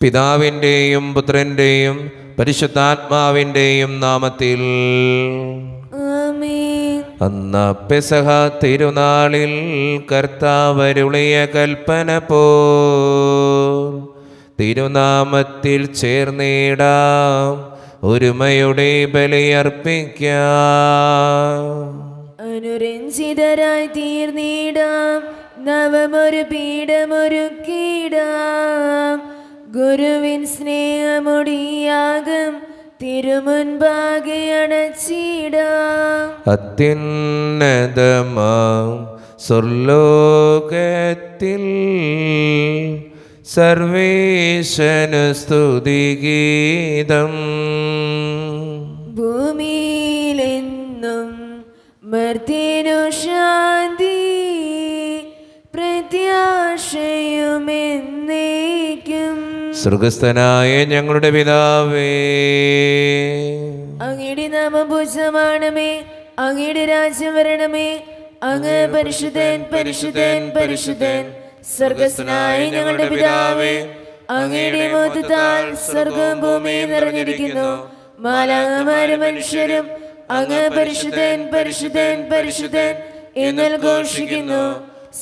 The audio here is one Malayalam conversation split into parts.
പിതാവിന്റെയും പുത്രന്റെയും പരിശുദ്ധാത്മാവിന്റെയും നാമത്തിൽ. അന്ന പെസഹ തിരുനാളിൽ കർത്താവരുളിയ കൽപ്പന പോ തിരുനാമത്തിൽ ചേർന്നിടാം ഒരുമയുടെ ബലിയർപ്പിക്കാം അനുരഞ്ജിതരായി തീർന്നിടാം നവമൊരു പീഠമൊരുക്കിടാം ഗുരുവിൻ സ്നേഹമുടിയാകും തിരുമുൻപാകെ അണച്ചിടാം. അത്യുന്നതമാം സ്വർലോകത്തിൽ സർവേശനു സ്തുതിഗീതം. ഭൂമിയിലെന്നും മർത്തിനു ശാന്തി സ്വർഗസ്ഥനായ ഞങ്ങളുടെ പിതാവേ. അങ്ങയുടെ നാമം പൂജമാണമേ അങ്ങയുടെ രാജ്യം വരണമേ. അങ്ങ് പരിശുദ്ധൻ പരിശുദ്ധൻ പരിശുദ്ധൻ സ്വർഗസ്ഥനായ ഞങ്ങളുടെ പിതാവേ. അങ്ങയുടെ മോത്തത്താൽ സ്വർഗം ഭൂമിയും നിറഞ്ഞിരിക്കുന്നു. മാലാങ്ങമാരും മനുഷ്യരും അങ്ങ് പരിശുദ്ധൻ പരിശുദ്ധൻ പരിശുദ്ധൻ എന്നൽ ഘോഷിക്കുന്നു.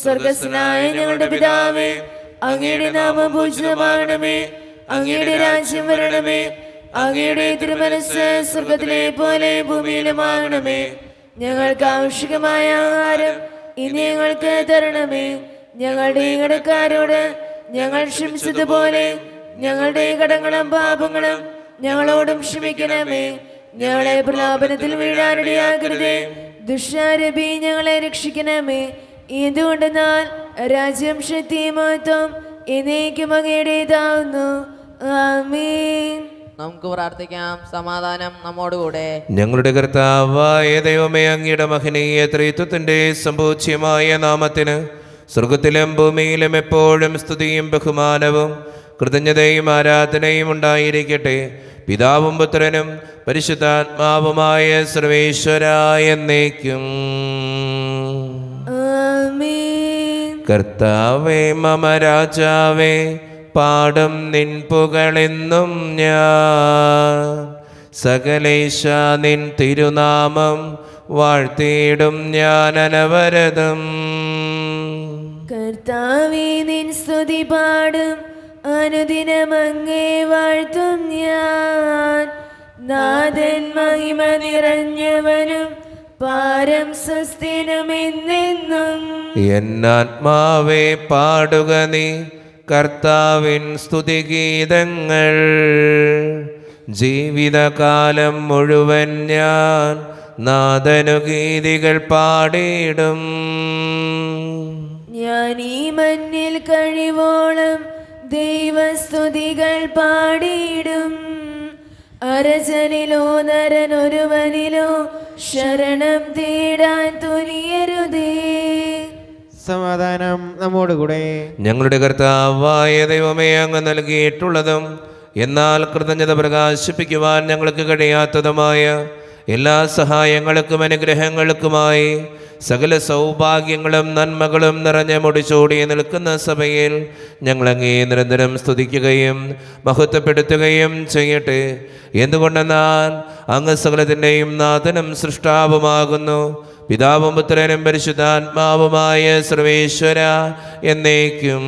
സ്വർഗസ്നായ ഞങ്ങളുടെ പിതാവേ. അങ്ങയുടെ നാമം പൂജിതമാകണമേ അങ്ങയുടെ രാജ്യം വരണമേ അങ്ങയുടെ തിരുമനസ് സ്വർഗത്തിലെ പോലെ ഭൂമിയിലുമാകണമേ. ഞങ്ങൾക്ക് ആവശ്യമായ ആഹാരം ഇനി ഞങ്ങൾക്ക് തരണമേ. ഞങ്ങളുടെ കടക്കാരോട് ഞങ്ങൾ ക്ഷമിച്ചതുപോലെ ഞങ്ങളുടെ കടങ്ങളും പാപങ്ങളും ഞങ്ങളോടും ക്ഷമിക്കണമേ. ഞങ്ങളെ പ്രലാപനത്തിൽ വീഴാനിടയാകരുതേ. ദുഷാരബി ഞങ്ങളെ രക്ഷിക്കണമേ. എന്തുകൊണ്ടെന്നാൽ രാജ്യം ശക്തി മഹത്വം എന്നേക്കും അങ്ങയുടേതാവുന്നു ആമീൻ. നമുക്ക് പ്രാർത്ഥിക്കാം. സമാധാനം നമ്മോടുകൂടെ. ഞങ്ങളുടെ കർത്താവായ ദൈവമേ അങ്ങയുടെ മഹനീയ ത്രിത്വത്തിന്റെ സമ്പൂച്ഛ്യമായ നാമത്തിന് സ്വർഗത്തിലും ഭൂമിയിലും എപ്പോഴും സ്തുതിയും ബഹുമാനവും കൃതജ്ഞതയും ആരാധനയും ഉണ്ടായിരിക്കട്ടെ. പിതാവും പുത്രനും പരിശുദ്ധാത്മാവുമായ സർവേശ്വരായ എന്നേക്കും. ആമീൻ. കർത്താവേ മമ രാജാവേ പാടും നിൻ പുകളെന്നും ഞാൻ. സകലേശ നിൻ തിരുനാമം വാഴ്ത്തിയിടും ഞാൻ അനവരതം. കർത്താവേ നിൻ സ്തുതി പാടും അനുദിനമങ്ങേ വാഴ്ത്തും ഞാൻ. നാഥൻ മഹിമ നിറഞ്ഞവനും പാരം സ്വസ്ഥിനുമെന്നെന്നും എന്നാത്മാവേ പാടുക നീ. കർത്താവിൻ സ്തുതിഗീതങ്ങൾ. ജീവിതകാലം മുഴുവൻ ഞാൻ നാദനുഗീതികൾ പാടിയിടും. ഞാൻ ഈ മണ്ണിൽ കഴിവോളം ദൈവസ്തുതികൾ പാടിയിടും. അരജനിലോ നരനൊരുവനിലോ ശരണം തേടാൻ തുനിയരുതേ. സമാധാനം നമ്മോട് കൂടെ ഞങ്ങളുടെ കർത്താവായ ദൈവമേ അങ്ങ് നൽകിയിട്ടുള്ളതും എന്നാൽ കൃതജ്ഞത പ്രകാശിപ്പിക്കുവാൻ ഞങ്ങൾക്ക് കഴിയാത്തതുമായ എല്ലാ സഹായങ്ങൾക്കും അനുഗ്രഹങ്ങൾക്കുമായി സകല സൗഭാഗ്യങ്ങളും നന്മകളും നിറഞ്ഞ മുടിച്ചോടി നിൽക്കുന്ന സഭയിൽ ഞങ്ങളങ്ങേ നിരന്തരം സ്തുതിക്കുകയും മഹത്വപ്പെടുത്തുകയും ചെയ്യട്ടെ. എന്തുകൊണ്ടെന്നാൽ അങ്ങ് സകലത്തിന്റെയും നാഥനും സൃഷ്ടാവുമാകുന്നു. പിതാവും പുത്രനും പരിശുദ്ധാത്മാവുമായ സർവേശ്വര എന്നേക്കും.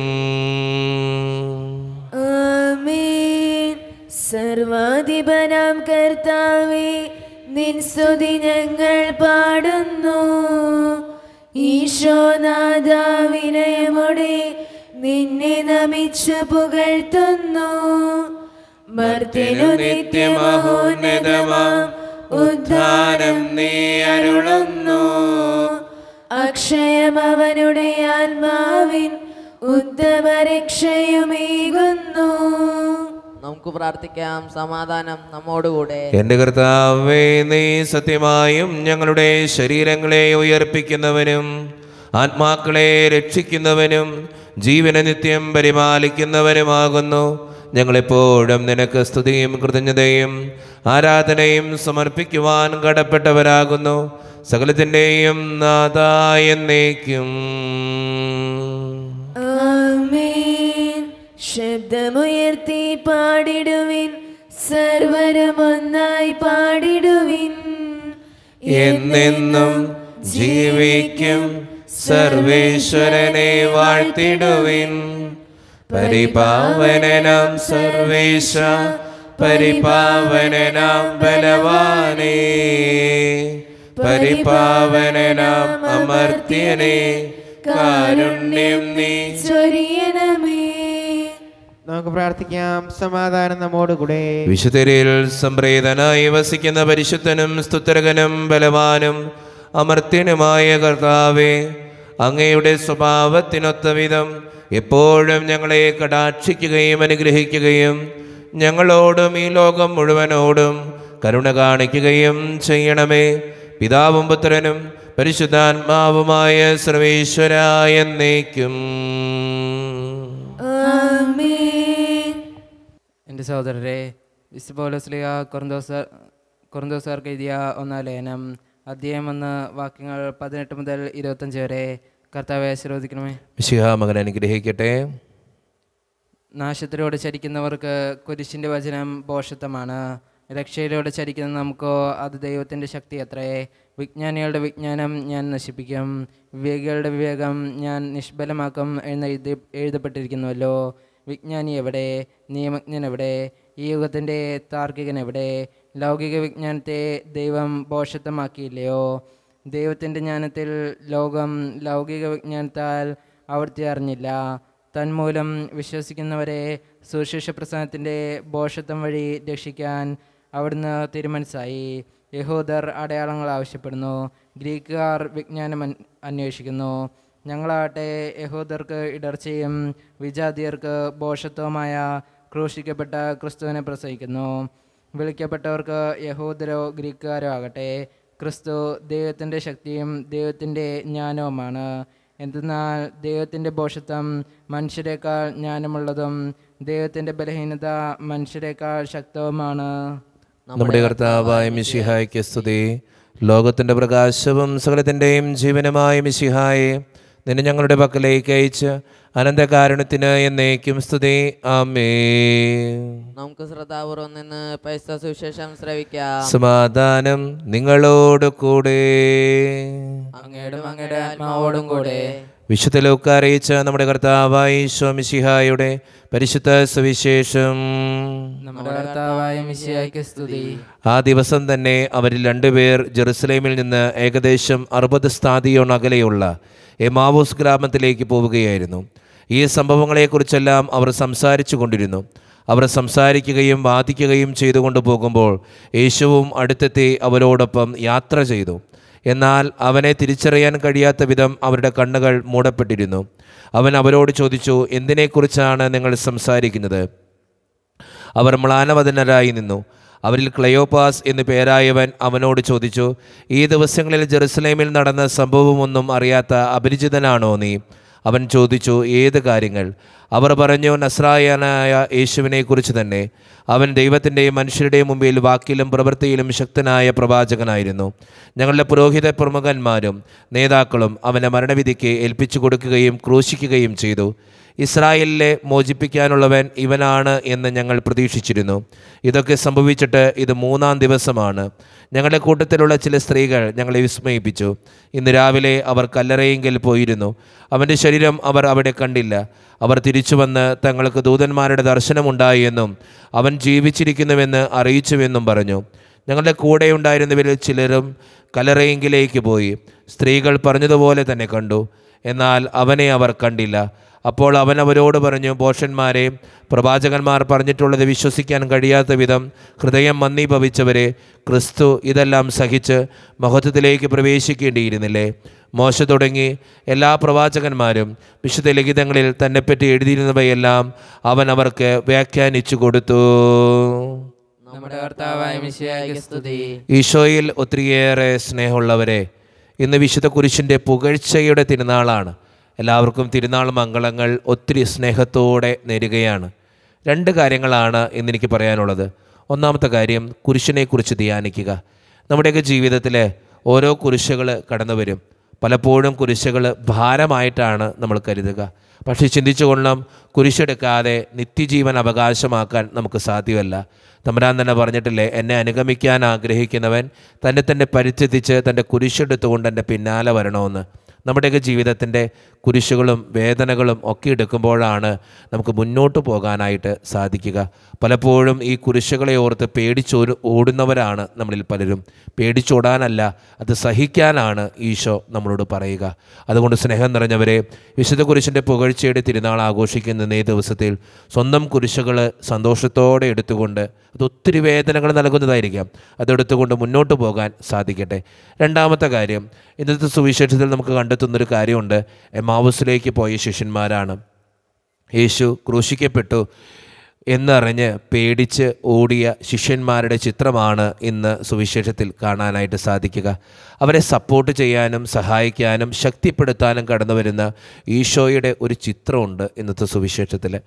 സർവാധിപനാം കർത്താവേ നിൻ സ്തുതി ഞങ്ങൾ പാടുന്നു. ഈശോനാഥ വിനയമുടി നിന്നെ നമിച്ചു പുകഴ്ത്തുന്നു. നിത്യമഹോന്നതമാം ഉദ്ധാരം നീ അരുളുന്നു. അക്ഷയം അവനുടെ ആത്മാവിൻ ഉത്തമരക്ഷയുമേകുന്നു നമുക്ക് പ്രാർത്ഥിക്കാം. സമാധാനം നമ്മോടുകൂടെ. എന്റെ കർത്താവേ നീ സത്യമായും ഞങ്ങളുടെ ശരീരങ്ങളെ ഉയർപ്പിക്കുന്നവനും ആത്മാക്കളെ രക്ഷിക്കുന്നവനും ജീവന നിത്യം പരിപാലിക്കുന്നവനുമാകുന്നു. ഞങ്ങളെപ്പോഴും നിനക്ക് സ്തുതിയും കൃതജ്ഞതയും ആരാധനയും സമർപ്പിക്കുവാൻ കടപ്പെട്ടവരാകുന്നു. സകലത്തിന്റെയും നാഥായ എന്നേക്കും. ആമേൻ ശബ്ദമുയർത്തി പാടിടുവിൻ. സർവരമൊന്നായി പാടിടുവിൻ. എന്നെന്നും ജീവിക്കും. സർവേശ്വരനെ വാഴ്ത്തിടുവിൻ. പരിപാവനനാം സർവേശ പരിപാവനനാം ബലവാനേ. പരിപാവനനാം അമർത്യനെ. കാരുണ്യം നീ ചൊരിയണമേ. നമുക്ക് പ്രാർത്ഥിക്കാം. സമാധാനം നമ്മോടുകൂടെ വിശുദ്ധരിൽ സംപ്രീതനായി വസിക്കുന്ന പരിശുദ്ധനും സ്തുത്രകനും ബലവാനും അമർത്യനുമായ കർത്താവേ അങ്ങയുടെ സ്വഭാവത്തിനൊത്ത വിധം എപ്പോഴും ഞങ്ങളെ കടാക്ഷിക്കുകയും അനുഗ്രഹിക്കുകയും ഞങ്ങളോടും ഈ ലോകം മുഴുവനോടും കരുണ കാണിക്കുകയും ചെയ്യണമേ. പിതാവും പുത്രനും പരിശുദ്ധാത്മാവുമായ സർവേശ്വരായ എന്നേക്കും. ആമേൻ. എന്റെ സഹോദരരെ വിസ്ബോലസ്ലിയ കൊറന്തോസർ കൊറന്തോസാർക്ക് എഴുതിയ ഒന്നാം ലേനം അധ്യയം എന്ന വാക്യങ്ങൾ പതിനെട്ട് മുതൽ ഇരുപത്തഞ്ച് വരെ കർത്താവെ ആശീർവദിക്കണമേ. മിശിഹ മകൻ അനുഗ്രഹിക്കട്ടെ. നാശത്തിലൂടെ ചരിക്കുന്നവർക്ക് കുരിശിന്റെ വചനം പോഷത്വമാണ് രക്ഷയിലൂടെ ചരിക്കുന്ന നമുക്കോ അത് ദൈവത്തിന്റെ ശക്തി അത്രേ. വിജ്ഞാനികളുടെ വിജ്ഞാനം ഞാൻ നശിപ്പിക്കും. വിവേകികളുടെ വിവേകം ഞാൻ നിഷ്ബലമാക്കും എന്ന് എഴുതി എഴുതപ്പെട്ടിരിക്കുന്നുവല്ലോ. വിജ്ഞാനി എവിടെ നിയമജ്ഞൻ എവിടെ ഈ യുഗത്തിന്റെ താർക്കികൻ എവിടെ ലൗകിക വിജ്ഞാനത്തെ ദൈവം പോഷത്വമാക്കിയില്ലയോ ദൈവത്തിന്റെ ജ്ഞാനത്തിൽ ലോകം ലൗകിക വിജ്ഞാനത്താൽ ആവർത്തി അറിഞ്ഞില്ല. തന്മൂലം വിശ്വസിക്കുന്നവരെ സുശേഷ പ്രസ്ഥാനത്തിന്റെ ബോഷത്വം വഴി രക്ഷിക്കാൻ അവിടുന്ന് തീരുമാനിച്ചായി. യഹൂദർ അടയാളങ്ങൾ ആവശ്യപ്പെടുന്നു. ഗ്രീക്കുകാർ വിജ്ഞാനം അന്വേഷിക്കുന്നു. ഞങ്ങളാകട്ടെ യഹൂദർക്ക് ഇടർച്ചയും വിജാതിയർക്ക് ബോഷത്വമായ ക്രൂശിക്കപ്പെട്ട ക്രിസ്തുവിനെ പ്രസവിക്കുന്നു. വിളിക്കപ്പെട്ടവർക്ക് യഹൂദരോ ഗ്രീക്കുകാരോ ആകട്ടെ ക്രിസ്തു ദൈവത്തിന്റെ ശക്തിയും ദൈവത്തിന്റെ ജ്ഞാനവുമാണ്. എന്തെന്നാൽ ദൈവത്തിന്റെ ബോഷത്വം മനുഷ്യരെക്കാൾ ജ്ഞാനമുള്ളതും ദൈവത്തിന്റെ ബലഹീനത മനുഷ്യരെക്കാൾ ശക്തവുമാണ്. നമ്മുടെ കർത്താവായ മിശിഹായ്ക്ക് സ്തുതി. ലോകത്തിന്റെ പ്രകാശവും സകലത്തിന്റെയും ജീവനമായ മിശിഹായെ നിന്നെ ഞങ്ങളുടെ പക്കലേക്ക് അയച്ച് അനന്തകാരുണ്യത്തിന് എന്നേക്കും സ്തുതി. ആമേ നമുക്ക് ശ്രദ്ധാപൂർവം നിന്ന് പൈസ സുവിശേഷം ശ്രവിക്കാം. സമാധാനം നിങ്ങളോട് കൂടെ. അങ്ങയുടെ അങ്ങയുടെ ആത്മാവോടും കൂടെ. വിശുദ്ധ ലോക്ക അറിയിച്ച നമ്മുടെ കർത്താവായ സ്വാമിശിഹായുടെ മിശിഹായുടെ പരിശുദ്ധ സുവിശേഷം. ആ ദിവസം തന്നെ അവരിൽ രണ്ടുപേർ ജെറുസലേമിൽ നിന്ന് ഏകദേശം അറുപത് സ്ഥാതിയോൺ അകലെയുള്ള എമാവോസ് ഗ്രാമത്തിലേക്ക് പോവുകയായിരുന്നു. ഈ സംഭവങ്ങളെക്കുറിച്ചെല്ലാം അവർ സംസാരിച്ചു കൊണ്ടിരുന്നു. അവർ സംസാരിക്കുകയും വാദിക്കുകയും ചെയ്തുകൊണ്ട് പോകുമ്പോൾ യേശുവും അടുത്തെത്തി അവരോടൊപ്പം യാത്ര ചെയ്തു. എന്നാൽ അവനെ തിരിച്ചറിയാൻ കഴിയാത്ത വിധം അവരുടെ കണ്ണുകൾ മൂടപ്പെട്ടിരുന്നു. അവൻ അവരോട് ചോദിച്ചു എന്തിനെക്കുറിച്ചാണ് നിങ്ങൾ സംസാരിക്കുന്നത്? അവർ മ്ലാനവദനരായി നിന്നു. അവരിൽ ക്ലയോപാസ് എന്നു പേരായവൻ അവനോട് ചോദിച്ചു ഈ ദിവസങ്ങളിൽ ജെറുസലേമിൽ നടന്ന സംഭവമൊന്നും അറിയാത്ത അപരിചിതനാണോ നീ? അവൻ ചോദിച്ചു ഏത് കാര്യങ്ങൾ? അവർ പറഞ്ഞു നസ്രായനായ യേശുവിനെക്കുറിച്ച് തന്നെ. അവൻ ദൈവത്തിന്റെയും മനുഷ്യരുടെയും മുമ്പിൽ വാക്കിലും പ്രവൃത്തിയിലും ശക്തനായ പ്രവാചകനായിരുന്നു. ഞങ്ങളുടെ പുരോഹിത പ്രമുഖന്മാരും നേതാക്കളും അവനെ മരണവിധിക്ക് ഏൽപ്പിച്ചു കൊടുക്കുകയും ക്രൂശിക്കുകയും ചെയ്തു. ഇസ്രായേലിലെ മോചിപ്പിക്കാനുള്ളവൻ ഇവനാണ് എന്ന് ഞങ്ങൾ പ്രതീക്ഷിച്ചിരുന്നു. ഇതൊക്കെ സംഭവിച്ചിട്ട് ഇത് മൂന്നാം ദിവസമാണ്. ഞങ്ങളുടെ കൂട്ടത്തിലുള്ള ചില സ്ത്രീകൾ ഞങ്ങളെ വിസ്മയിപ്പിച്ചു. ഇന്ന് രാവിലെ അവർ കല്ലറയെങ്കിൽ പോയിരുന്നു. അവന്റെ ശരീരം അവർ അവിടെ കണ്ടില്ല. അവർ തിരിച്ചു വന്ന് തങ്ങൾക്ക് ദൂതന്മാരുടെ ദർശനമുണ്ടായി എന്നും അവൻ ജീവിച്ചിരിക്കുന്നുവെന്ന് അറിയിച്ചുവെന്നും പറഞ്ഞു. ഞങ്ങളുടെ കൂടെ ഉണ്ടായിരുന്നവരിൽ ചിലരും കലറയെങ്കിലേക്ക് പോയി. സ്ത്രീകൾ പറഞ്ഞതുപോലെ തന്നെ കണ്ടു. എന്നാൽ അവനെ അവർ കണ്ടില്ല. അപ്പോൾ അവൻ അവരോട് പറഞ്ഞു പോഷന്മാരെ പ്രവാചകന്മാർ പറഞ്ഞിട്ടുള്ളത് വിശ്വസിക്കാൻ കഴിയാത്ത വിധം ഹൃദയം മന്ദീഭവിച്ചവരെ ക്രിസ്തു ഇതെല്ലാം സഹിച്ച് മഹത്വത്തിലേക്ക് പ്രവേശിക്കേണ്ടിയിരുന്നില്ലേ? മോശ തുടങ്ങി എല്ലാ പ്രവാചകന്മാരും വിശുദ്ധ ലിഖിതങ്ങളിൽ തന്നെപ്പറ്റി എഴുതിയിരുന്നവയെല്ലാം അവൻ അവർക്ക് വ്യാഖ്യാനിച്ചു കൊടുത്തു. ഈശോയിൽ ഒത്തിരിയേറെ സ്നേഹമുള്ളവരെ ഇന്ന് വിശുദ്ധ കുരിശിന്റെ പുകഴ്ചയുടെ തിരുനാളാണ്. എല്ലാവർക്കും തിരുനാൾ മംഗളങ്ങൾ ഒത്തിരി സ്നേഹത്തോടെ നേരുകയാണ്. രണ്ട് കാര്യങ്ങളാണ് ഇന്ന് എനിക്ക് പറയാനുള്ളത്. ഒന്നാമത്തെ കാര്യം കുരിശിനെക്കുറിച്ച് ധ്യാനിക്കുക. നമ്മുടെയൊക്കെ ജീവിതത്തിൽ ഓരോ കുരിശുകൾ കടന്നു വരും. പലപ്പോഴും കുരിശുകൾ ഭാരമായിട്ടാണ് നമ്മൾ കരുതുക. പക്ഷേ ചിന്തിച്ചു കൊള്ളണം കുരിശെടുക്കാതെ നിത്യജീവൻ അവകാശമാക്കാൻ നമുക്ക് സാധ്യമല്ല. തമ്പരാൻ തന്നെ പറഞ്ഞിട്ടില്ലേ എന്നെ അനുഗമിക്കാൻ ആഗ്രഹിക്കുന്നവൻ തന്നെ തന്നെ പരിചിതിച്ച് തന്റെ കുരിശെടുത്തുകൊണ്ട് എന്റെ പിന്നാലെ വരണമെന്ന്. നമ്മുടെയൊക്കെ ജീവിതത്തിന്റെ കുരിശുകളും വേദനകളും ഒക്കെ എടുക്കുമ്പോഴാണ് നമുക്ക് മുന്നോട്ട് പോകാനായിട്ട് സാധിക്കുക. പലപ്പോഴും ഈ കുരിശുകളെ ഓർത്ത് പേടിച്ചോരു ഓടുന്നവരാണ് നമ്മളിൽ പലരും. പേടിച്ചോടാനല്ല അത് സഹിക്കാനാണ് ഈശോ നമ്മളോട് പറയുക. അതുകൊണ്ട് സ്നേഹം നിറഞ്ഞവരെ വിശുദ്ധ കുരിശിന്റെ പുകഴ്ചയുടെ തിരുനാൾ ആഘോഷിക്കുന്ന ഈ ദിവസത്തിൽ സ്വന്തം കുരിശുകൾ സന്തോഷത്തോടെ എടുത്തുകൊണ്ട് അത് ഒത്തിരി വേദനകൾ നൽകുന്നതായിരിക്കാം. അതെടുത്തുകൊണ്ട് മുന്നോട്ട് പോകാൻ സാധിക്കട്ടെ. രണ്ടാമത്തെ കാര്യം ഇന്നത്തെ സുവിശേഷത്തിൽ നമുക്ക് കണ്ടെത്തുന്നൊരു കാര്യമുണ്ട്. എമാവുസിലേക്ക് പോയ ശിഷ്യന്മാരാണ്. യേശു ക്രൂശിക്കപ്പെട്ടു എന്നറിഞ്ഞ് പേടിച്ച് ഓടിയ ശിഷ്യന്മാരുടെ ചിത്രമാണ് ഇന്ന് സുവിശേഷത്തിൽ കാണാനായിട്ട് സാധിക്കുക. അവരെ സപ്പോർട്ട് ചെയ്യാനും സഹായിക്കാനും ശക്തിപ്പെടുത്താനും കടന്നു വരുന്ന ഈശോയുടെ ഒരു ചിത്രമുണ്ട് ഇന്നത്തെ സുവിശേഷത്തിൽ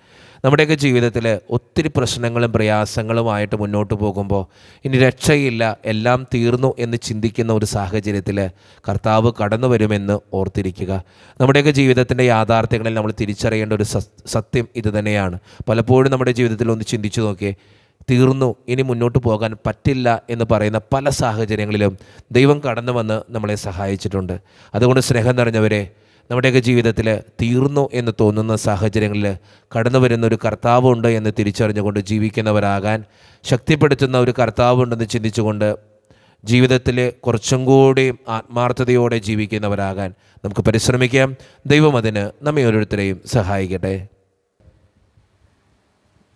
നമ്മുടെയൊക്കെ ജീവിതത്തിൽ ഒത്തിരി പ്രശ്നങ്ങളും പ്രയാസങ്ങളുമായിട്ട് മുന്നോട്ട് പോകുമ്പോൾ ഇനി രക്ഷയില്ല എല്ലാം തീർന്നു എന്ന് ചിന്തിക്കുന്ന ഒരു സാഹചര്യത്തിൽ കർത്താവ് കടന്നു വരുമെന്ന് ഓർത്തിരിക്കുക. നമ്മുടെയൊക്കെ ജീവിതത്തിന്റെ യാഥാർത്ഥ്യങ്ങളിൽ നമ്മൾ തിരിച്ചറിയേണ്ട ഒരു സത്യം ഇത് തന്നെയാണ്. പലപ്പോഴും നമ്മുടെ ജീവിതത്തിൽ ഒന്ന് ചിന്തിച്ചു നോക്കിയേ തീർന്നു ഇനി മുന്നോട്ട് പോകാൻ പറ്റില്ല എന്ന് പറയുന്ന പല സാഹചര്യങ്ങളിലും ദൈവം കടന്നു വന്ന് നമ്മളെ സഹായിച്ചിട്ടുണ്ട്. അതുകൊണ്ട് സ്നേഹം നിറഞ്ഞവരെ നമ്മുടെയൊക്കെ ജീവിതത്തിൽ തീർന്നു എന്ന് തോന്നുന്ന സാഹചര്യങ്ങളിൽ കടന്നു വരുന്ന ഒരു കർത്താവുണ്ട് എന്ന് തിരിച്ചറിഞ്ഞുകൊണ്ട് ജീവിക്കുന്നവരാകാൻ ശക്തിപ്പെടുത്തുന്ന ഒരു കർത്താവുണ്ടെന്ന് ചിന്തിച്ചുകൊണ്ട് ജീവിതത്തിൽ കുറച്ചും കൂടി ആത്മാർത്ഥതയോടെ ജീവിക്കുന്നവരാകാൻ നമുക്ക് പരിശ്രമിക്കാം. ദൈവം അതിന് നമ്മെ ഓരോരുത്തരെയും സഹായിക്കട്ടെ.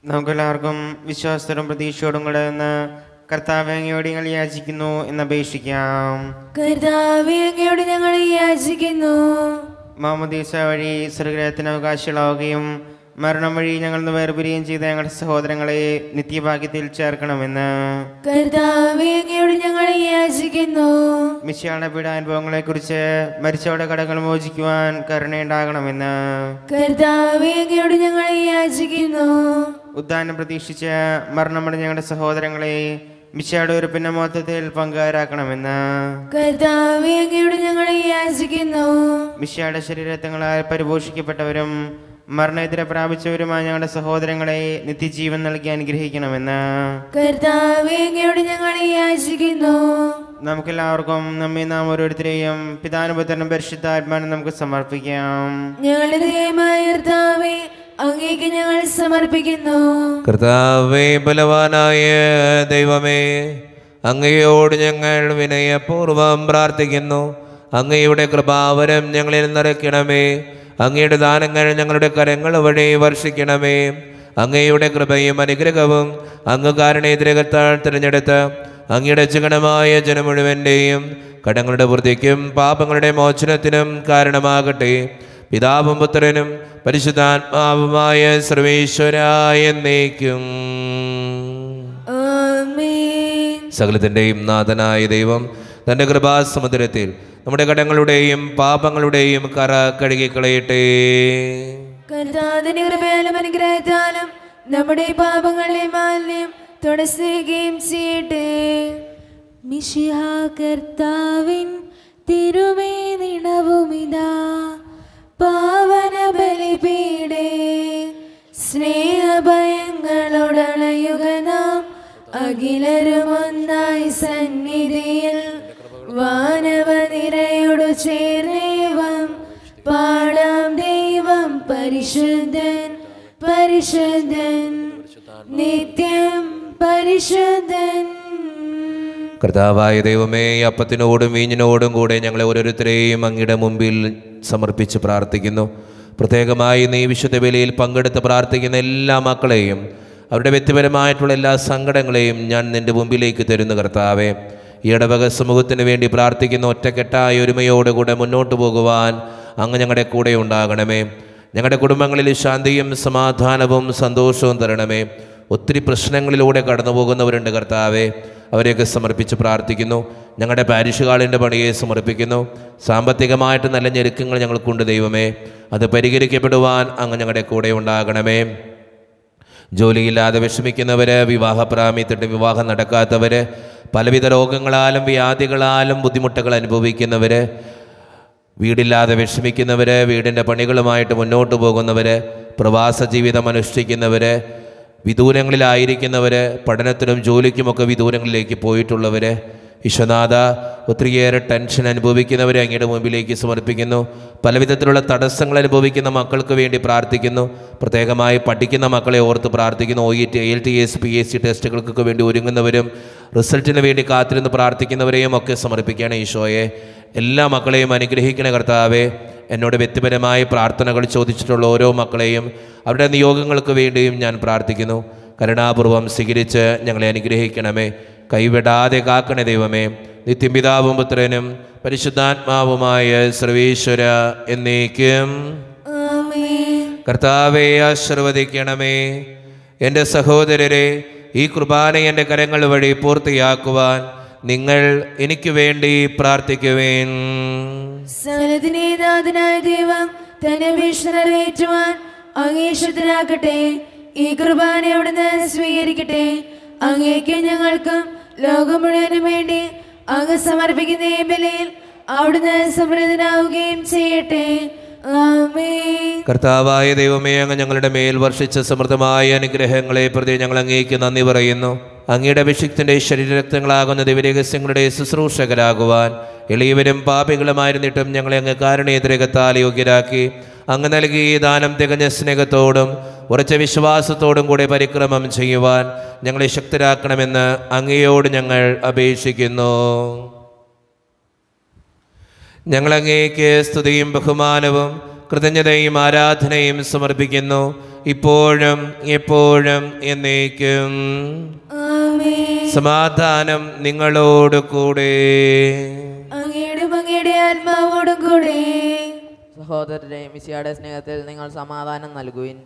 നമുക്കെല്ലാവർക്കും വിശ്വാസത്തോടും പ്രതീക്ഷയോടും കൂടെ നിന്ന് കർത്താവ് അങ്ങയോട് ഞങ്ങൾ യാചിക്കുന്നു എന്ന് അപേക്ഷിക്കാം കർത്താവേ അങ്ങയോട് ഞങ്ങൾ യാചിക്കുന്നു. മാമദീസ വഴി സ്വർഗ്രഹത്തിന് അവകാശികളാവുകയും മരണം വഴി ഞങ്ങൾ വേർപിരിയും ചെയ്ത ഞങ്ങളുടെ സഹോദരങ്ങളെ നിത്യഭാഗ്യത്തിൽ ചേർക്കണമെന്ന് ഞങ്ങൾ യാചിക്കുന്നു. മിശിയുടെ പീഡാനുഭവങ്ങളെ കുറിച്ച് മരിച്ചവരുടെ കടകൾ മോചിക്കുവാൻ കരുണയുണ്ടാകണമെന്ന് കർത്താവേ അങ്ങയോട് ഞങ്ങൾ യാചിക്കുന്നു. ഉദ്ധാനം പ്രതീക്ഷിച്ച് മരണമടഞ്ഞ ഞങ്ങളുടെ സഹോദരങ്ങളെ മിശയുടെ പിന്നെ മൊത്തത്തിൽ പങ്കുകാരാക്കണമെന്ന് കർത്താവേ അങ്ങയോട് ഞങ്ങൾ യാചിക്കുന്നു. മിശയുടെ ശരീരത്തങ്ങളാൽ പരിപോഷിക്കപ്പെട്ടവരും മരണത്തിന് പ്രാപിച്ചവരുമായ ഞങ്ങളുടെ സഹോദരങ്ങളെ നിത്യജീവൻ നൽകി അനുഗ്രഹിക്കണമെന്ന്. കർത്താവേ അങ്ങയോട് ഞങ്ങൾ യാചിക്കുന്നു. നമുക്കെല്ലാവർക്കും നമ്മെ നാം ഓരോരുത്തരെയും പിതാനുപുത്രനും പരിശുദ്ധാത്മാനും നമുക്ക് സമർപ്പിക്കാം. ഞങ്ങളുടെ അങ്ങേക്ക് ഞങ്ങൾ സമർപ്പിക്കുന്നു. കർത്താവേ ബലവാനായ ദൈവമേ അങ്ങയോട് ഞങ്ങൾ വിനയപൂർവം പ്രാർത്ഥിക്കുന്നു. അങ്ങയുടെ കൃപാവരം ഞങ്ങളിൽ നിറയ്ക്കണമേ. അങ്ങയുടെ ദാനങ്ങൾ ഞങ്ങളുടെ കരങ്ങൾ വഴി വർഷിക്കണമേ. അങ്ങയുടെ കൃപയും അനുഗ്രഹവും അങ്ങ് കാരണേതിരകത്താൽ തിരഞ്ഞെടുത്ത് അങ്ങയുടെ ചികണമായ ജനം മുഴുവന്റെയും കടങ്ങളുടെ വൃത്തിക്കും പാപങ്ങളുടെ മോചനത്തിനും കാരണമാകട്ടെ. പിതാവും പുത്രനും പരിശുദ്ധാത്മാവുമായ സർവേശ്വരായ എന്നേക്കും. സകലത്തിന്റെയും നാഥനായ ദൈവം തന്റെ കൃപാസമുദ്രത്തിൽ നമ്മുടെ കടങ്ങളുടെയും പാപങ്ങളുടെയും കറ കഴുകിക്കളയട്ടെ. കർത്താവിന്റെ കൃപയാലും അനുഗ്രഹത്താലും നമ്മുടെ പാപങ്ങളെ മാലിന്യം തുടസുകയും ചെയ്യട്ടെ. മിഷിഹ കർത്താവിൻ തിരുമേനിടവുമിതാ പാവന ബലിപീടേ സ്നേഹഭയങ്ങളുടളയുക നാം. അഖിലരും സന്നിധിയിൽ സന്നിധിയിൽ വാനവനിരയോടു ചേർന്നേവം. പാടാം ദൈവം പരിശുദ്ധൻ പരിശുദ്ധൻ. നിത്യം പരിശുദ്ധൻ. കർത്താവായ ദൈവമേ അപ്പത്തിനോടും വീഞ്ഞിനോടും കൂടെ ഞങ്ങളെ ഓരോരുത്തരെയും അങ്ങയുടെ മുമ്പിൽ സമർപ്പിച്ച് പ്രാർത്ഥിക്കുന്നു. പ്രത്യേകമായി നീ വിശുദ്ധ ബലിയിൽ പങ്കെടുത്ത് പ്രാർത്ഥിക്കുന്ന എല്ലാ മക്കളെയും അവരുടെ വ്യക്തിപരമായിട്ടുള്ള എല്ലാ സങ്കടങ്ങളെയും ഞാൻ നിന്റെ മുമ്പിലേക്ക് തരുന്നു കർത്താവേ. ഈ ഇടവക സമൂഹത്തിന് വേണ്ടി പ്രാർത്ഥിക്കുന്ന ഒറ്റക്കെട്ടായ ഒരുമയോടുകൂടെ മുന്നോട്ട് പോകുവാൻ അങ്ങ് ഞങ്ങളുടെ കൂടെ ഉണ്ടാകണമേ. ഞങ്ങളുടെ കുടുംബങ്ങളിൽ ശാന്തിയും സമാധാനവും സന്തോഷവും തരണമേ. ഒത്തിരി പ്രശ്നങ്ങളിലൂടെ കടന്നു പോകുന്നവരുണ്ട് കർത്താവെ. അവരെയൊക്കെ സമർപ്പിച്ച് പ്രാർത്ഥിക്കുന്നു. ഞങ്ങളുടെ പാരിഷുകാളിന്റെ പണിയെ സമർപ്പിക്കുന്നു. സാമ്പത്തികമായിട്ട് നല്ല ഞെരുക്കങ്ങൾ ഞങ്ങൾക്കുണ്ട് ദൈവമേ. അത് പരിഹരിക്കപ്പെടുവാൻ അങ്ങ് ഞങ്ങളുടെ കൂടെ ഉണ്ടാകണമേ. ജോലിയില്ലാതെ വിഷമിക്കുന്നവർ വിവാഹപ്രാമിത്തിട്ട് വിവാഹം നടക്കാത്തവർ പലവിധ രോഗങ്ങളാലും വ്യാധികളാലും ബുദ്ധിമുട്ടുകൾ അനുഭവിക്കുന്നവർ വീടില്ലാതെ വിഷമിക്കുന്നവർ വീടിന്റെ പണികളുമായിട്ട് മുന്നോട്ട് പോകുന്നവർ പ്രവാസ ജീവിതം അനുഷ്ഠിക്കുന്നവർ വിദൂരങ്ങളിലായിരിക്കുന്നവർ പഠനത്തിനും ജോലിക്കുമൊക്കെ വിദൂരങ്ങളിലേക്ക് പോയിട്ടുള്ളവർ വിശ്വനാഥ ഒത്തിരിയേറെ ടെൻഷൻ അനുഭവിക്കുന്നവരെ അങ്ങയുടെ മുമ്പിലേക്ക് സമർപ്പിക്കുന്നു. പലവിധത്തിലുള്ള തടസ്സങ്ങൾ അനുഭവിക്കുന്ന മക്കൾക്ക് വേണ്ടി പ്രാർത്ഥിക്കുന്നു. പ്രത്യേകമായി പഠിക്കുന്ന മക്കളെ ഓർത്ത് പ്രാർത്ഥിക്കുന്നു. O E T L T S P S C ടെസ്റ്റുകൾക്കൊക്കെ വേണ്ടി ഒരുങ്ങുന്നവരും റിസൾട്ടിന് വേണ്ടി കാത്തിരുന്ന് പ്രാർത്ഥിക്കുന്നവരെയും ഒക്കെ സമർപ്പിക്കുകയാണ് ഈശോയെ. എല്ലാ മക്കളെയും അനുഗ്രഹിക്കണ കർത്താവെ. എന്നോട് വ്യക്തിപരമായി പ്രാർത്ഥനകൾ ചോദിച്ചിട്ടുള്ള ഓരോ മക്കളെയും അവരുടെ നിയോഗങ്ങൾക്ക് വേണ്ടിയും ഞാൻ പ്രാർത്ഥിക്കുന്നു. കരുണാപൂർവം സ്വീകരിച്ച് ഞങ്ങളെ അനുഗ്രഹിക്കണമേ. കൈവിടാതെ കാക്കണ ദൈവമേ. നിത്യപിതാവും പുത്രനും പരിശുദ്ധാത്മാവുമായ സർവീശ്വര എന്നേക്കും. കർത്താവെ ആശീർവദിക്കണമേ. എന്റെ സഹോദരരെ ഈ കുർബാന എന്റെ കരങ്ങൾ വഴി പൂർത്തിയാക്കുവാൻ നിങ്ങൾ എനിക്ക് വേണ്ടി പ്രാർത്ഥിക്കുവേൻ. സകലത്തിനെ നാഥനായ ദൈവം തന്നെ ഭീഷണ നിറവേറ്റുവാൻ അങ്ങേശ്വരനാക്കട്ടെ ഈ കുർബാന അവിടുന്ന് സ്വീകരിക്കട്ടെ. അങ്ങേക്ക് ഞങ്ങൾക്കും ലോകം മുഴുവനും വേണ്ടി അങ്ങ് സമർപ്പിക്കുന്ന ഈ ബലിയിൽ അവിടുന്ന് സമൃദ്ധനാവുകയും ചെയ്യട്ടെ. കർത്താവായ ദൈവമേ അങ്ങ് ഞങ്ങളുടെ മേൽ വർഷിച്ച സമൃദ്ധമായ അനുഗ്രഹങ്ങളെ പ്രതി ഞങ്ങൾ അങ്ങേക്ക് നന്ദി പറയുന്നു. അങ്ങയുടെ അഭിഷിക്തന്റെ ശരീരരക്തങ്ങളാകുന്ന ദിവരഹസ്യങ്ങളുടെ ശുശ്രൂഷകരാകുവാൻ എളിയവരും പാപികളുമായിരുന്നിട്ടും ഞങ്ങളെ അങ്ങ് കാരുണ്യതിരകത്താൽ യോഗ്യരാക്കി. അങ്ങ് നൽകിയ ദാനം തികഞ്ഞ സ്നേഹത്തോടും ഉറച്ച വിശ്വാസത്തോടും കൂടെ പരിക്രമം ചെയ്യുവാൻ ഞങ്ങളെ ശക്തരാക്കണമെന്ന് അങ്ങയോട് ഞങ്ങൾ അപേക്ഷിക്കുന്നു. ഞങ്ങളങ്ങേക്ക് സ്തുതിയും ബഹുമാനവും കൃതജ്ഞതയും ആരാധനയും സമർപ്പിക്കുന്നു. ഇപ്പോഴും എപ്പോഴും എന്നേക്കും. ആമേൻ. സമാധാനം നിങ്ങളോട് കൂടെ. ആത്മാവോടും കൂടെ. സഹോദരരെ മിസിയുടെ സ്നേഹത്തിൽ നിങ്ങൾ സമാധാനം നൽകുവിൻ.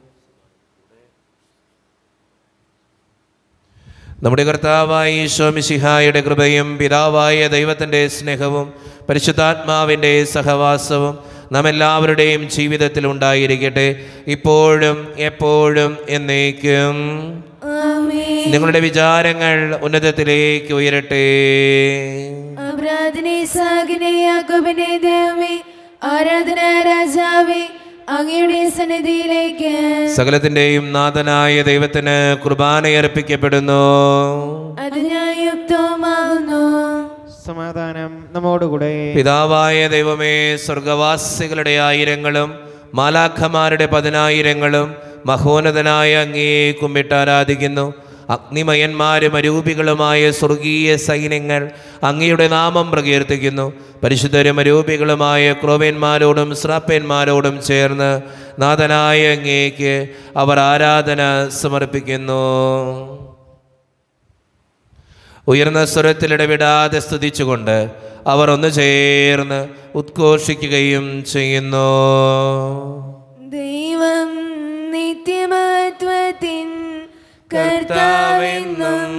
നമ്മുടെ കർത്താവായ ഈശോമിശിഹായുടെ കൃപയും പിതാവായ ദൈവത്തിന്റെ സ്നേഹവും പരിശുദ്ധാത്മാവിന്റെ സഹവാസവും നമ്മെല്ലാവരുടെയും ജീവിതത്തിൽ ഉണ്ടായിരിക്കട്ടെ. ഇപ്പോഴും എപ്പോഴും എന്നേക്കും. നിങ്ങളുടെ വിചാരങ്ങൾ ഉന്നതത്തിലേക്ക് ഉയരട്ടെ. ആരാധന രാജാവേ അങ്ങയുടെ സന്നിധിയിലേക്ക്. സകലത്തിന്റെയും നാഥനായ ദൈവത്തിന് കുർബാനയർപ്പിക്കപ്പെടുന്നു. അത് ഞാൻ യുക്തവുമാകുന്നു. സമാധാനം നമ്മോടുകൂടെ. പിതാവായ ദൈവമേ സ്വർഗവാസികളുടെ ആയിരങ്ങളും മാലാഖമാരുടെ പതിനായിരങ്ങളും മഹോന്നതനായ അങ്ങേ കുമ്പിട്ട് ആരാധിക്കുന്നു. അഗ്നിമയന്മാരും അരൂപികളുമായ സ്വർഗീയ സൈന്യങ്ങൾ അങ്ങയുടെ നാമം പ്രകീർത്തിക്കുന്നു. പരിശുദ്ധരും അരൂപികളുമായ ക്രോവേന്മാരോടും സ്രാപ്പേന്മാരോടും ചേർന്ന് നാഥനായ അങ്ങേക്ക് അവർ ആരാധന സമർപ്പിക്കുന്നു. ഉയർന്ന സ്വരത്തിൽ ഇടവിടാതെ സ്തുതിച്ചുകൊണ്ട് അവർ ഒന്ന് ചേർന്ന് ഉദ്ഘോഷിക്കുകയും ചെയ്യുന്നു. ദൈവം നിത്യമത്വത്തിൻ കർത്താവെന്നും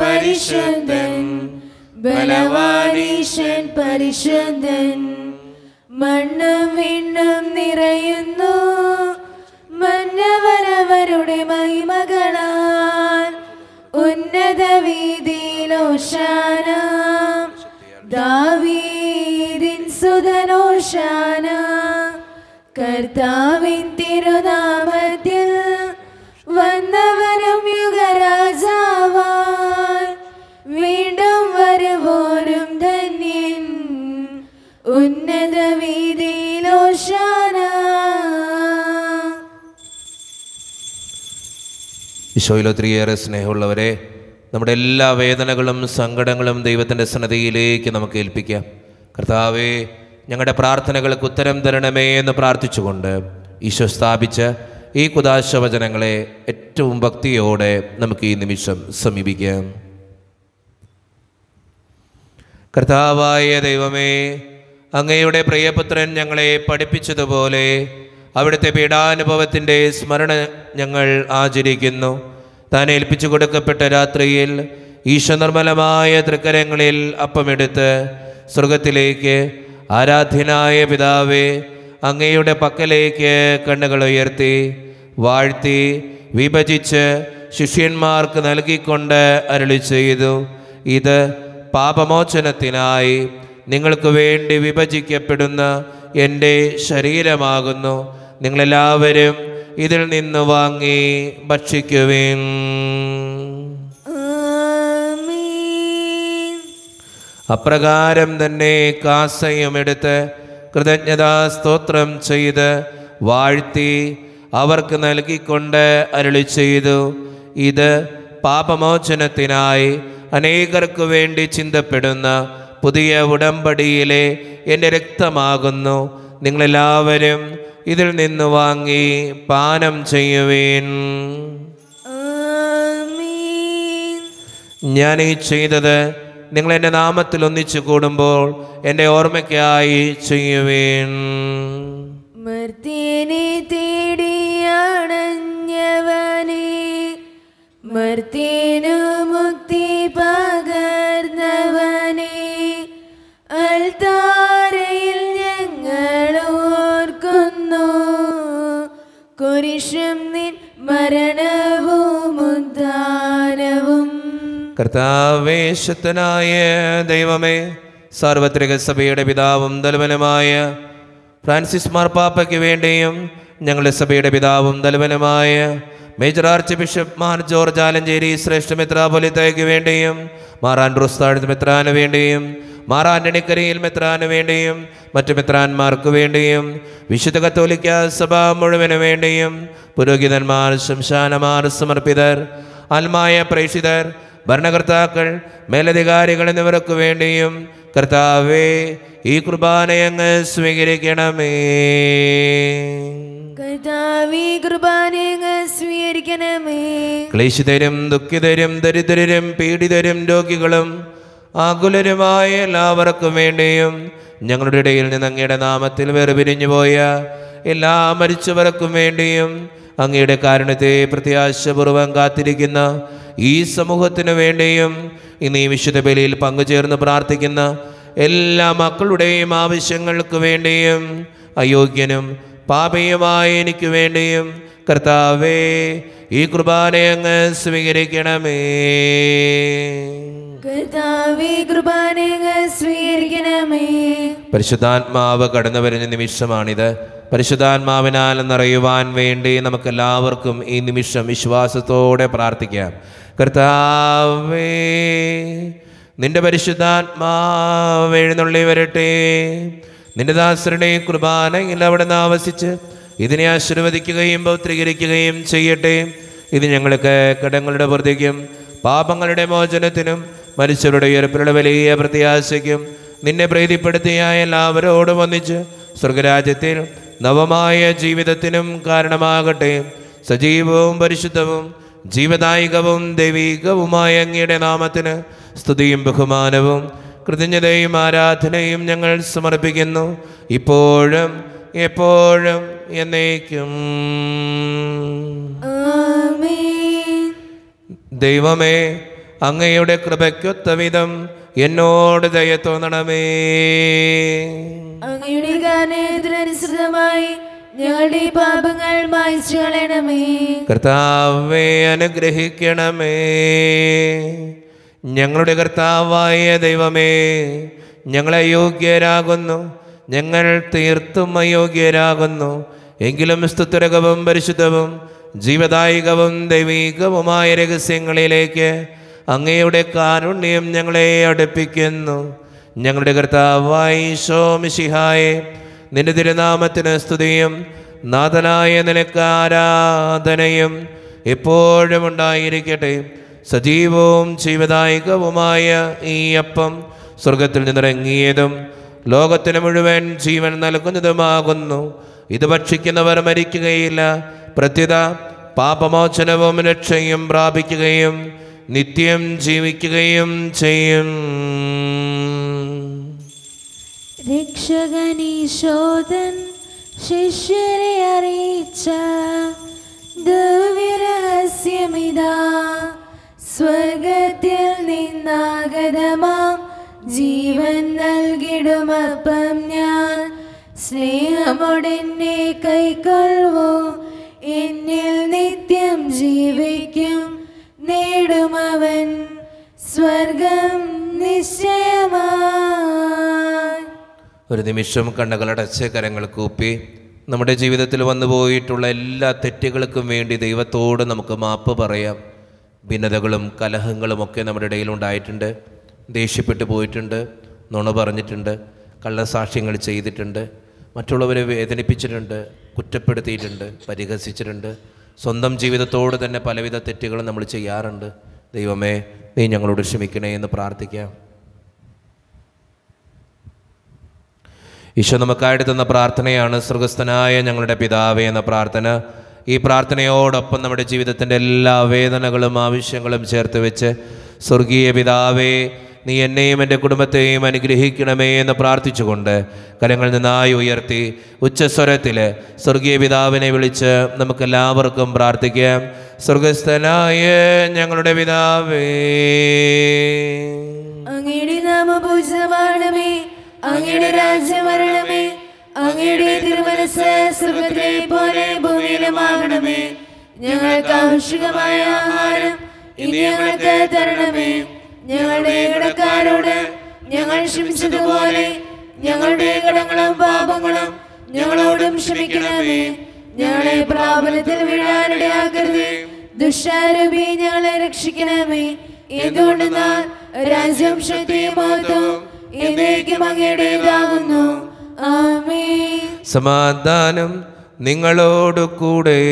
പരിശുദ്ധൻ ബലവാനീശൻ പരിശുദ്ധൻ മണ്ണും വിണ്ണും നിറയുന്നു. വീതിയിലോശാന ദാവീദിൻ സുതനോശാന കർത്താവിൻ തിരുനാമത്തിൽ വന്നവരും യുഗരാജാവാൻ വീണ്ടും വരുവോരും ധന്യൻ. ഉന്നത വീതിയിലോഷാന ഈശോയിൽ ഒത്തിരിയേറെ സ്നേഹമുള്ളവരെ നമ്മുടെ എല്ലാ വേദനകളും സങ്കടങ്ങളും ദൈവത്തിന്റെ സന്നദ്ധയിലേക്ക് നമുക്ക് ഏൽപ്പിക്കാം. കർത്താവേ ഞങ്ങളുടെ പ്രാർത്ഥനകൾക്ക് ഉത്തരം തരണമേ എന്ന് പ്രാർത്ഥിച്ചുകൊണ്ട് ഈശോ സ്ഥാപിച്ച ഈ കുദാശവചനങ്ങളെ ഏറ്റവും ഭക്തിയോടെ നമുക്ക് ഈ നിമിഷം സമീപിക്കാം. കർത്താവായ ദൈവമേ അങ്ങയുടെ പ്രിയപുത്രൻ ഞങ്ങളെ പഠിപ്പിച്ചതുപോലെ അവിടുത്തെ പീഡാനുഭവത്തിന്റെ സ്മരണ ഞങ്ങൾ ആചരിക്കുന്നു. താൻ ഏൽപ്പിച്ചു കൊടുക്കപ്പെട്ട രാത്രിയിൽ ഈശ്വനിർമ്മലമായ തൃക്കരങ്ങളിൽ അപ്പമെടുത്ത് സ്വർഗത്തിലേക്ക് ആരാധ്യനായ പിതാവേ അങ്ങയുടെ പക്കലേക്ക് കണ്ണുകൾ ഉയർത്തി വാഴ്ത്തി വിഭജിച്ച് ശിഷ്യന്മാർക്ക് നൽകിക്കൊണ്ട് അരളി ചെയ്തു. ഇത് പാപമോചനത്തിനായി നിങ്ങൾക്ക് വേണ്ടി വിഭജിക്കപ്പെടുന്ന എന്റെ ശരീരമാകുന്നു. നിങ്ങളെല്ലാവരും ഇതിൽ നിന്ന് വാങ്ങി ഭക്ഷിക്കുവേൻ. അപ്രകാരം തന്നെ കാസയും എടുത്ത് കൃതജ്ഞതാ സ്തോത്രം ചെയ്ത് വാഴ്ത്തി അവർക്ക് നൽകിക്കൊണ്ട് അരുളി ചെയ്തു. ഇത് പാപമോചനത്തിനായി അനേകർക്ക് വേണ്ടി ചിന്തപ്പെടുന്ന പുതിയ ഉടമ്പടിയിലെ എന്റെ രക്തമാകുന്നു. നിങ്ങളെല്ലാവരും ഇതിൽ നിന്ന് വാങ്ങി പാനം ചെയ്യുവേൻ. ഞാൻ ഈ ചെയ്തത് നിങ്ങൾ എന്റെ നാമത്തിൽ ഒന്നിച്ചു കൂടുമ്പോൾ എന്റെ ഓർമ്മയ്ക്കായി ചെയ്യുവേൻ. മർത്യനെ തേടിയണഞ്ഞവനെ മുക്തി പകർന്നവനെ മരണവും കർത്താവേശത്തനായ ദൈവമേ സാർവത്രിക സഭയുടെ പിതാവും തലവനുമായ ഫ്രാൻസിസ് മാർപ്പാപ്പയ്ക്ക് വേണ്ടിയും ഞങ്ങളുടെ സഭയുടെ പിതാവും തലവനുമായ major archbishop Mar George Alencherry ശ്രേഷ്ഠ മിത്രാപൊലിത്തയ്ക്ക് വേണ്ടിയും മാർ ആൻഡ്രൂസ് മെത്രാന് വേണ്ടിയും മാർ ആന്റണിക്കരയിൽ മെത്രാന് വേണ്ടിയും മറ്റു മെത്രാന്മാർക്ക് വേണ്ടിയും വിശുദ്ധ കത്തോലിക്ക സഭ മുഴുവൻ വേണ്ടിയും പുരോഹിതന്മാർ ശംശാനമാർ സമർപ്പിതർ ആത്മായ പ്രേക്ഷിതർ ഭരണകർത്താക്കൾ മേലധികാരികൾ എന്നിവർക്ക് വേണ്ടിയും കർത്താവേ ഈ കുർബാനയങ്ങ് സ്വീകരിക്കണമേ. കർത്താവേ കുർബാനയങ്ങ് സ്വീകരിക്കണമേ. ക്ലേശിതരും ദുഃഖിതരും ദരിദ്രരും പീഡിതരും രോഗികളും ആകുലരുമായ എല്ലാവർക്കും വേണ്ടിയും ഞങ്ങളുടെ ഇടയിൽ നിന്ന് അങ്ങയുടെ നാമത്തിൽ വേർപിരിഞ്ഞു പോയ എല്ലാ മരിച്ചവർക്കും വേണ്ടിയും അങ്ങയുടെ കാരണത്തെ പ്രത്യാശപൂർവം കാത്തിരിക്കുന്ന ഈ സമൂഹത്തിനു വേണ്ടിയും ഇന്ന് ഈ വിശുദ്ധ ബലിയിൽ പങ്കുചേർന്ന് പ്രാർത്ഥിക്കുന്ന എല്ലാ മക്കളുടെയും ആവശ്യങ്ങൾക്ക് വേണ്ടിയും അയോഗ്യനും പാപിയുമായ എനിക്ക് വേണ്ടിയും കർത്താവേ ഈ കുർബാന അങ്ങ് സ്വീകരിക്കണമേ. പരിശുദ്ധാത്മാവ് കടന്നു വരുന്ന നിമിഷമാണിത്. പരിശുദ്ധാത്മാവിനാൽ നിറയുവാൻ വേണ്ടി നമുക്കെല്ലാവർക്കും ഈ നിമിഷം വിശ്വാസത്തോടെ പ്രാർത്ഥിക്കാം. കർത്താവേ നിന്റെ പരിശുദ്ധാത്മാവ് എഴുന്നള്ളി വരട്ടെ. നിന്റെ ദാസരുടെ കുർബാനയിൽ അവിടെ നിന്ന് ആവസിച്ച് ഇതിനെ ആശീർവദിക്കുകയും പൗത്രീകരിക്കുകയും ചെയ്യട്ടെ. ഇത് ഞങ്ങൾക്ക് കടങ്ങളുടെ പ്രതിക്കും പാപങ്ങളുടെ മോചനത്തിനും മരിച്ചവരുടെ ഉയർപ്പിലുള്ള വലിയ പ്രത്യാശയ്ക്കും നിന്നെ പ്രീതിപ്പെടുത്തിയ എല്ലാവരോടും ഒന്നിച്ച് സ്വർഗരാജ്യത്തിൽ നവമായ ജീവിതത്തിനും കാരണമാകട്ടെ. സജീവവും പരിശുദ്ധവും ജീവദായികവും ദൈവികവുമായ അങ്ങയുടെ നാമത്തിന് സ്തുതിയും ബഹുമാനവും കൃതജ്ഞതയും ആരാധനയും ഞങ്ങൾ സമർപ്പിക്കുന്നു. ഇപ്പോഴും എപ്പോഴും എന്നേക്കും. ദൈവമേ അങ്ങയുടെ കൃപയ്ക്കൊത്ത വിധം എന്നോട് ദയ തോന്നണമേ. അങ്ങയുടെ ഞങ്ങളുടെ പാപങ്ങൾ മായിച്ചു കളയണമേ കർത്താവെ അനുഗ്രഹിക്കണമേ. ഞങ്ങളുടെ കർത്താവായ ദൈവമേ ഞങ്ങളെ അയോഗ്യരാകുന്നു ഞങ്ങൾ തീർത്തും അയോഗ്യരാകുന്നു. എങ്കിലും സ്തുത്രകവും പരിശുദ്ധവും ജീവദായികവും ദൈവികവുമായ രഹസ്യങ്ങളിലേക്ക് അങ്ങയുടെ കാരുണ്യം ഞങ്ങളെ അടുപ്പിക്കുന്നു. ഞങ്ങളുടെ കർത്താവായി ശോമിഷിഹായെ നിന്റെ തിരുനാമത്തിന് സ്തുതിയും നാഥനായ നിനക്ക് ആരാധനയും എപ്പോഴും ഉണ്ടായിരിക്കട്ടെ. സജീവവും ജീവദായകവുമായ ഈ അപ്പം സ്വർഗത്തിൽ നിന്നിറങ്ങിയതും ലോകത്തിന് മുഴുവൻ ജീവൻ നൽകുന്നതുമാകുന്നു. ഇത് ഭക്ഷിക്കുന്നവർ മരിക്കുകയില്ല. പ്രത്യുത പാപമോചനവും രക്ഷയും പ്രാപിക്കുകയും നിത്യം ജീവിക്കുകയും ചെയ്യും. രക്ഷകനീശോദൻ ശിഷ്യരെ അറിയിച്ച ദിവ്യരഹസ്യമിതാ സ്വർഗത്തിൽ നിന്നാഗതമാം. ജീവൻ നൽകിടുമപ്പം ഞാൻ. സ്നേഹമോടെന്നെ കൈക്കൊള്ളുവോ? എന്നിൽ നിത്യം ജീവിക്കും. നേടുമവൻ സ്വർഗം നിശ്ചയമാ ഒരു നിമിഷം കണ്ണുകളടച്ച് കരങ്ങൾ കൂപ്പി. നമ്മുടെ ജീവിതത്തിൽ വന്നു പോയിട്ടുള്ള എല്ലാ തെറ്റുകൾക്കും വേണ്ടി ദൈവത്തോട് നമുക്ക് മാപ്പ് പറയാം. ഭിന്നതകളും കലഹങ്ങളും ഒക്കെ നമ്മുടെ ഇടയിൽ ഉണ്ടായിട്ടുണ്ട്. ദേഷ്യപ്പെട്ടു പോയിട്ടുണ്ട് നുണ പറഞ്ഞിട്ടുണ്ട് കള്ളസാക്ഷ്യങ്ങൾ ചെയ്തിട്ടുണ്ട് മറ്റുള്ളവരെ വേദനിപ്പിച്ചിട്ടുണ്ട് കുറ്റപ്പെടുത്തിയിട്ടുണ്ട് പരിഹസിച്ചിട്ടുണ്ട്. സ്വന്തം ജീവിതത്തോട് തന്നെ പലവിധ തെറ്റുകളും നമ്മൾ ചെയ്യാറുണ്ട്. ദൈവമേ നീ ഞങ്ങളോട് ക്ഷമിക്കണേ എന്ന് പ്രാർത്ഥിക്കാം. ഈശോ നമുക്കായിട്ട് തന്ന പ്രാർത്ഥനയാണ് സ്വർഗസ്ഥനായ ഞങ്ങളുടെ പിതാവേ എന്ന പ്രാർത്ഥന. ഈ പ്രാർത്ഥനയോടൊപ്പം നമ്മുടെ ജീവിതത്തിന്റെ എല്ലാ വേദനകളും ആവശ്യങ്ങളും ചേർത്ത് വെച്ച് സ്വർഗീയ പിതാവേ നീ എന്നെയും എന്റെ കുടുംബത്തെയും അനുഗ്രഹിക്കണമേ എന്ന് പ്രാർത്ഥിച്ചുകൊണ്ട് കരങ്ങൾ നിന്നായി ഉയർത്തി ഉച്ചസ്വരത്തിൽ സ്വർഗീയ പിതാവിനെ വിളിച്ച് നമുക്കെല്ലാവർക്കും പ്രാർത്ഥിക്കാം. സ്വർഗസ്ഥനായ ഞങ്ങളുടെ പിതാവേ. അങ്ങയുടെ നാമപൂജിതമാണമേ അങ്ങയുടെ രാജ്യം അങ്ങയുടെ തിരുമനസ് സ്വർഗത്തിലെ പോലെ ഭൂമിയിലുമാകണമേ. ഞങ്ങൾക്ക് ആവശ്യകമായ ആഹാരം ഇനി ഞങ്ങൾക്ക് തരണമേ. ഞങ്ങളുടെ കടക്കാരോട് ഞങ്ങൾ ക്ഷമിച്ചതുപോലെ ഞങ്ങളുടെ കടങ്ങളും പാപങ്ങളും ഞങ്ങളോടും ക്ഷമിക്കണമേ. ഞങ്ങളെ പ്രാബലത്തിൽ വീഴാനിടയാക്കരുത്. ദുഷ്ടാരൂപി ഞങ്ങളെ രക്ഷിക്കണമേ. എന്തുകൊണ്ടെന്നാൽ രാജ്യം ശക്തിയും മഹത്വം എന്നേക്കും അങ്ങയുടേതാകുന്നു. സമാധാനം നിങ്ങളോട് കൂടെ.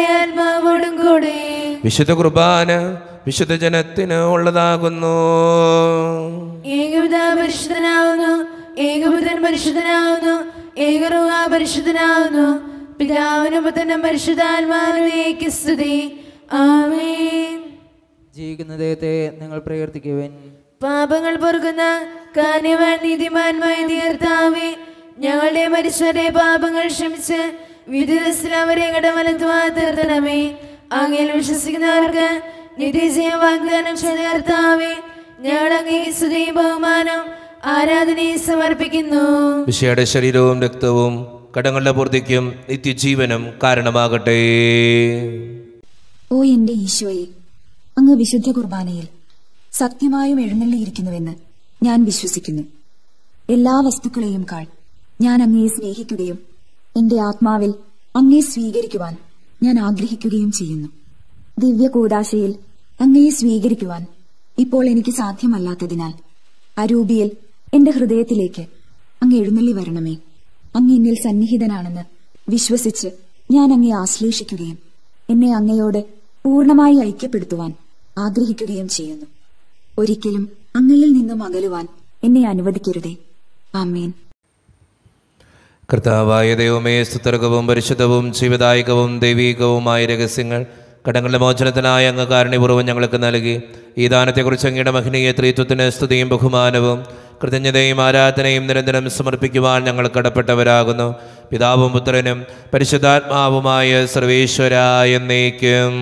ആത്മാവോടും കൂടെ. വിശുദ്ധ കുർബാന വിശുദ്ധ ജനത്തിന് ഉള്ളതാകുന്നു. ഏകപിത പരിശുദ്ധനാവുന്നു ഏകപുതൻ പരിശുദ്ധനാവുന്നു പിതാവിനും സ്തുതി. ആമേ ജീവിക്കുന്ന ദൈവത്തെ നിങ്ങൾ പ്രകീർത്തിക്കുവിൻ. പാപങ്ങൾ പൊറുക്കുന്ന കാര്യവാൻ നീതിമാന്മായ തീർത്താവേ. ഞങ്ങളുടെ മനുഷ്യരുടെ പാപങ്ങൾ ക്ഷമിച്ച് വിധി ദിവസത്തിൽ അവരെ കടമലത്തുവാ തീർത്തണമേ. അങ്ങയിൽ വിശ്വസിക്കുന്നവർക്ക് നിത്യജയ വാഗ്ദാനം ചേർത്താവേ ഞങ്ങൾ അങ്ങേ സ്തുതിയും ബഹുമാനം ആരാധനയും സമർപ്പിക്കുന്നു. വിഷയുടെ ശരീരവും രക്തവും കടങ്ങളുടെ പൂർത്തിക്കും നിത്യജീവനും കാരണമാകട്ടെ. ഓ എന്റെ ഈശോയെ അങ്ങ് വിശുദ്ധ കുർബാനയിൽ സത്യമായും എഴുന്നള്ളിയിരിക്കുന്നുവെന്ന് ഞാൻ വിശ്വസിക്കുന്നു. എല്ലാ വസ്തുക്കളെയും കാൾ. ഞാൻ അങ്ങയെ സ്നേഹിക്കുകയും എന്റെ ആത്മാവിൽ അങ്ങയെ സ്വീകരിക്കുവാൻ ഞാൻ ആഗ്രഹിക്കുകയും ചെയ്യുന്നു. ദിവ്യ കൂടാശയിൽ അങ്ങയെ സ്വീകരിക്കുവാൻ ഇപ്പോൾ എനിക്ക് സാധ്യമല്ലാത്തതിനാൽ അരൂപിയിൽ എന്റെ ഹൃദയത്തിലേക്ക് അങ്ങ് എഴുന്നള്ളി വരണമേ. അങ്ങ് എന്നിൽ സന്നിഹിതനാണെന്ന് വിശ്വസിച്ച് ഞാൻ അങ്ങയെ ആശ്ലേഷിക്കുകയും എന്നെ അങ്ങയോട് പൂർണമായി ഐക്യപ്പെടുത്തുവാൻ ആഗ്രഹിക്കുകയും ചെയ്യുന്നു. ഒരിക്കലും അങ്ങയിൽ നിന്നും അകലുവാൻ എന്നെ അനുവദിക്കരുതേ. ആമേൻ. കർത്താവായ ദൈവമേ സ്തുതർഗവും പരിശുദ്ധവും ജീവദായകവും ദൈവീകവുമായ രഹസ്യങ്ങൾ കടങ്ങളുടെ മോചനത്തിനായ അങ്ങ് കാരുണ്യപൂർവം ഞങ്ങൾക്ക് നൽകി. ഈ ദാനത്തെക്കുറിച്ച് അങ്ങയുടെ മഹനീയ ത്രീത്വത്തിന് സ്തുതിയും ബഹുമാനവും കൃതജ്ഞതയും ആരാധനയും നിരന്തരം സമർപ്പിക്കുവാൻ ഞങ്ങൾ കടപ്പെട്ടവരാകുന്നു. പിതാവും പുത്രനും പരിശുദ്ധാത്മാവുമായ സർവേശ്വരായ എന്നേക്കും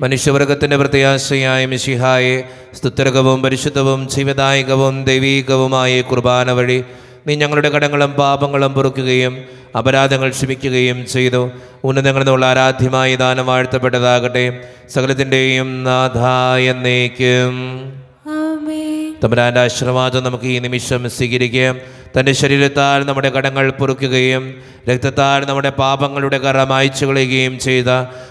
മനുഷ്യവർഗത്തിന്റെ പ്രത്യാശയായ മിശിഹായെ സ്തുത്രകവും പരിശുദ്ധവും ജീവദായകവും ദൈവീകവുമായ കുർബാന വഴി നീ ഞങ്ങളുടെ കടങ്ങളും പാപങ്ങളും പൊറുക്കുകയും അപരാധങ്ങൾ ക്ഷമിക്കുകയും ചെയ്തു. ഉന്നതങ്ങളിൽ നിന്നുള്ള ആരാധ്യമായ ദാനം വാഴ്ത്തപ്പെട്ടതാകട്ടെ. സകലത്തിന്റെയും നാഥായ എന്നേക്കും. ആമേൻ. തമ്പുരാന്റെ ആശ്രമാചം നമുക്ക് ഈ നിമിഷം സ്വീകരിക്കാം. തന്റെ ശരീരത്താൽ നമ്മുടെ കടങ്ങൾ പൊറുക്കുകയും രക്തത്താൽ നമ്മുടെ പാപങ്ങളുടെ കറ മായ്ച്ചു കളയുകയും ചെയ്ത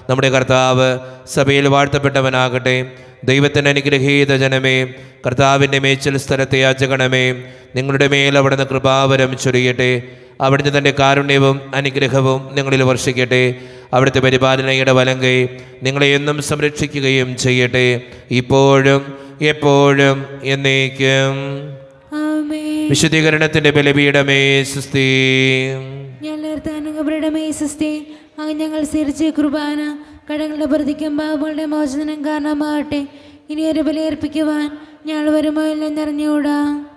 നമ്മുടെ കർത്താവ് സഭയിൽ വാഴ്ത്തപ്പെട്ടവനാകട്ടെ. ദൈവത്തിന്റെ അനുഗ്രഹീത ജനമേ കർത്താവിന്റെ മേച്ചിൽ സ്ഥലത്തെ യാചകണമേ നിങ്ങളുടെ മേൽ അവിടുന്ന് കൃപാവരം ചൊരിയട്ടെ. അവിടുത്തെ തന്റെ കാരുണ്യവും അനുഗ്രഹവും നിങ്ങളിൽ വർഷിക്കട്ടെ. അവിടുത്തെ പരിപാലനയുടെ വലങ്കൈ നിങ്ങളെ എന്നും സംരക്ഷിക്കുകയും ചെയ്യട്ടെ. ഇപ്പോഴും എപ്പോഴും എന്നേക്കും. വിശുദ്ധീകരണത്തിന്റെ ബലപീഠമേ സുസ്ഥി ഞങ്ങളുടെ മേസസ്തി അങ്ങ് ഞങ്ങൾ സ്ഥിരിച്ച് കുർബാന കടങ്ങളുടെ പ്രതിക്കും പാപങ്ങളുടെ മോചനം കാരണമാകട്ടെ. ഇനി ഒരു ബലിയർപ്പിക്കുവാൻ ഞങ്ങൾ വരുമോ ഇല്ലെന്നറിഞ്ഞുകൂടാ